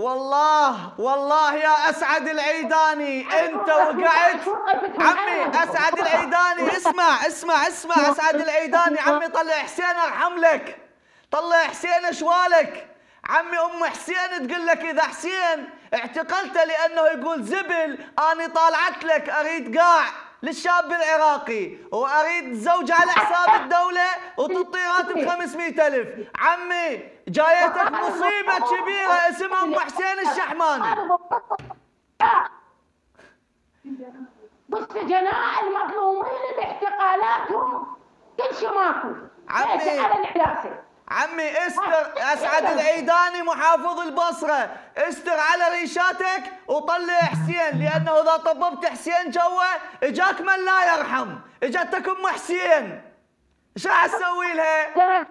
والله والله يا أسعد العيداني أنت وقعت. عمي أسعد العيداني اسمع اسمع اسمع أسعد العيداني. عمي طلع حسين أرحم لك. طلع حسين شوالك. عمي أم حسين تقول لك إذا حسين اعتقلته لأنه يقول زبل أني طالعت لك أريد قاع للشاب العراقي وأريد زوج على حساب الدولة وتعطي راتب 500 ألف. عمي جايتك مصيبة كبيرة اسمها ام حسين الشحماني. بالسجناء المظلومين باعتقالاتهم. كل شيء ماكو. عمي. على عمي استر أسعد العيداني محافظ البصرة. استر على ريشاتك وطلع حسين لأنه إذا طببت حسين جوا إجاك من لا يرحم. إجتك أم حسين. إيش راح تسوي لها؟